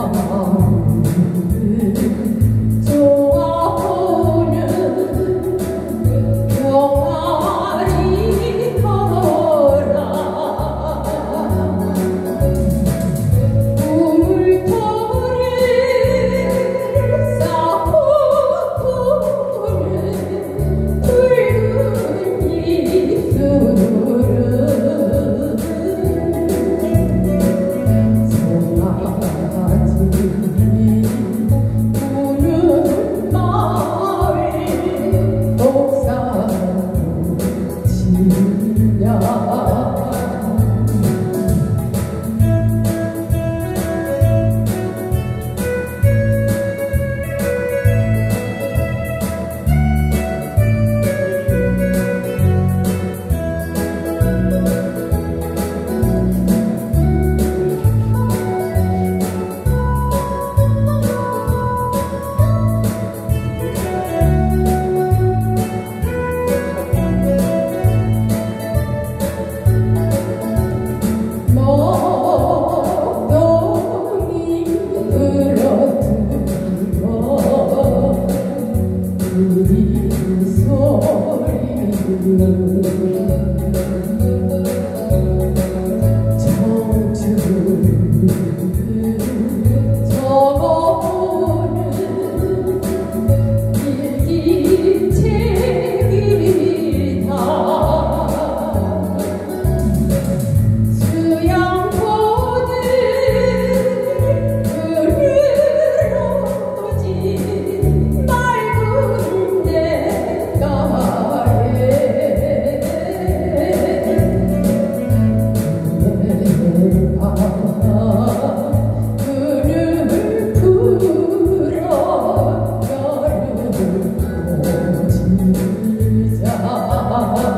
oh, oh. oh. 아, 뭐야?